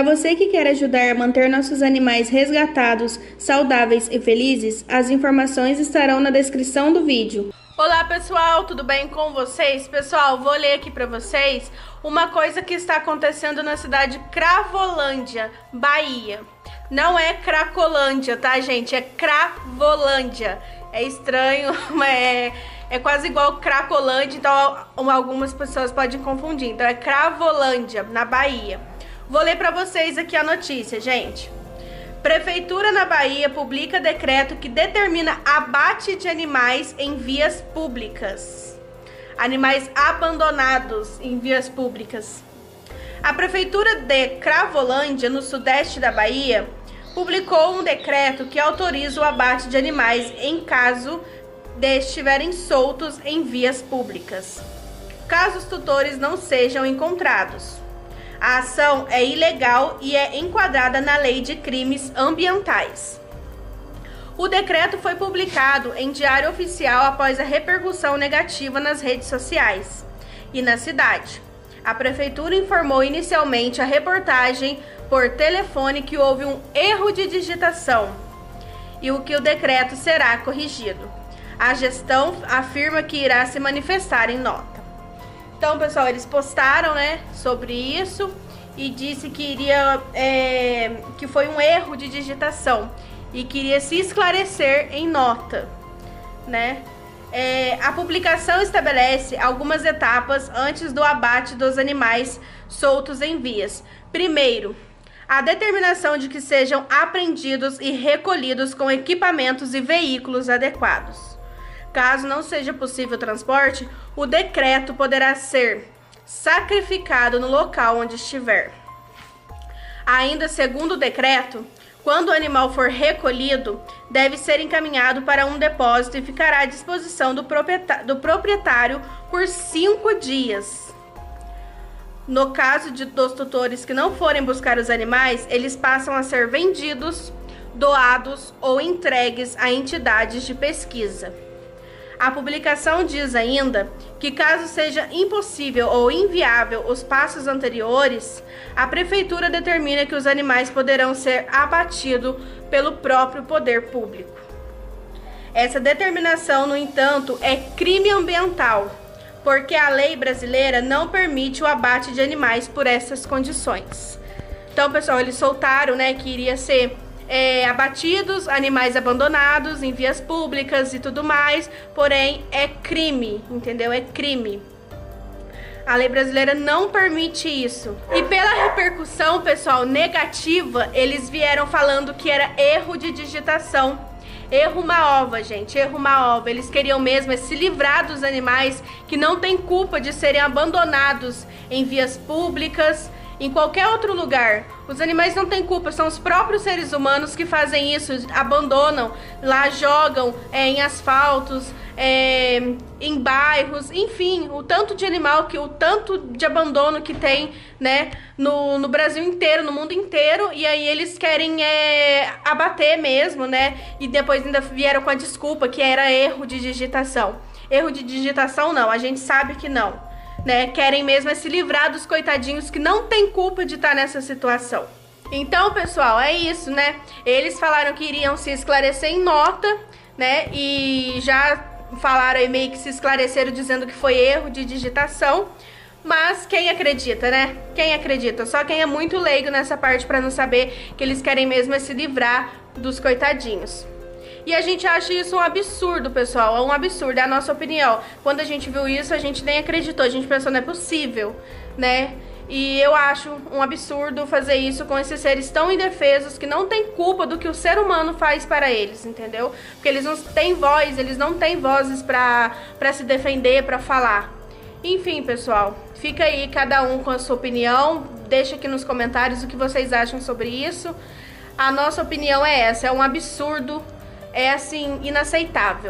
Para você que quer ajudar a manter nossos animais resgatados, saudáveis e felizes, as informações estarão na descrição do vídeo. Olá pessoal, tudo bem com vocês? Pessoal, vou ler aqui para vocês uma coisa que está acontecendo na cidade Cravolândia, Bahia. Não é Cracolândia, tá gente? É Cravolândia. É estranho, mas é, é quase igual Cracolândia, então algumas pessoas podem confundir. Então é Cravolândia, na Bahia. Vou ler para vocês aqui a notícia, gente. Prefeitura na Bahia publica decreto que determina abate de animais em vias públicas. Animais abandonados em vias públicas. A Prefeitura de Cravolândia, no sudeste da Bahia, publicou um decreto que autoriza o abate de animais em caso de estiverem soltos em vias públicas, caso os tutores não sejam encontrados. A ação é ilegal e é enquadrada na Lei de Crimes Ambientais. O decreto foi publicado em Diário Oficial após a repercussão negativa nas redes sociais e na cidade. A prefeitura informou inicialmente a reportagem por telefone que houve um erro de digitação e o que o decreto será corrigido. A gestão afirma que irá se manifestar em nota. Então, pessoal, eles postaram, né, sobre isso e disse que iria, é, que foi um erro de digitação e queria se esclarecer em nota, né? É, a publicação estabelece algumas etapas antes do abate dos animais soltos em vias. Primeiro, a determinação de que sejam apreendidos e recolhidos com equipamentos e veículos adequados. Caso não seja possível o transporte, o decreto poderá ser sacrificado no local onde estiver. Ainda segundo o decreto, quando o animal for recolhido, deve ser encaminhado para um depósito e ficará à disposição do proprietário por cinco dias. No caso de, dos tutores que não forem buscar os animais, eles passam a ser vendidos, doados ou entregues a entidades de pesquisa. A publicação diz ainda que, caso seja impossível ou inviável os passos anteriores, a Prefeitura determina que os animais poderão ser abatidos pelo próprio poder público. Essa determinação, no entanto, é crime ambiental, porque a lei brasileira não permite o abate de animais por essas condições. Então, pessoal, eles soltaram, né, que iria ser é, abatidos, animais abandonados em vias públicas e tudo mais, porém é crime, entendeu? É crime. A lei brasileira não permite isso. E pela repercussão, pessoal, negativa, eles vieram falando que era erro de digitação. Erro uma ova, gente, erro uma ova. Eles queriam mesmo é se livrar dos animais que não têm culpa de serem abandonados em vias públicas, em qualquer outro lugar. Os animais não têm culpa, são os próprios seres humanos que fazem isso, abandonam, lá jogam é, em asfaltos, é, em bairros, enfim, o tanto de animal que o tanto de abandono que tem, né, no, no Brasil inteiro, no mundo inteiro, e aí eles querem é, abater mesmo, né? E depois ainda vieram com a desculpa que era erro de digitação. Erro de digitação não, a gente sabe que não né? Querem mesmo é se livrar dos coitadinhos que não tem culpa de estar nessa situação. Então, pessoal, é isso, né? Eles falaram que iriam se esclarecer em nota, né? E já falaram aí meio que se esclareceram dizendo que foi erro de digitação. Mas quem acredita, né? Quem acredita? Só quem é muito leigo nessa parte para não saber que eles querem mesmo é se livrar dos coitadinhos. E a gente acha isso um absurdo, pessoal. É um absurdo, é a nossa opinião. Quando a gente viu isso, a gente nem acreditou. A gente pensou, não é possível, né? E eu acho um absurdo fazer isso com esses seres tão indefesos que não têm culpa do que o ser humano faz para eles, entendeu? Porque eles não têm voz, eles não têm vozes para se defender, para falar. Enfim, pessoal, fica aí cada um com a sua opinião. Deixa aqui nos comentários o que vocês acham sobre isso. A nossa opinião é essa, é um absurdo é assim inaceitável.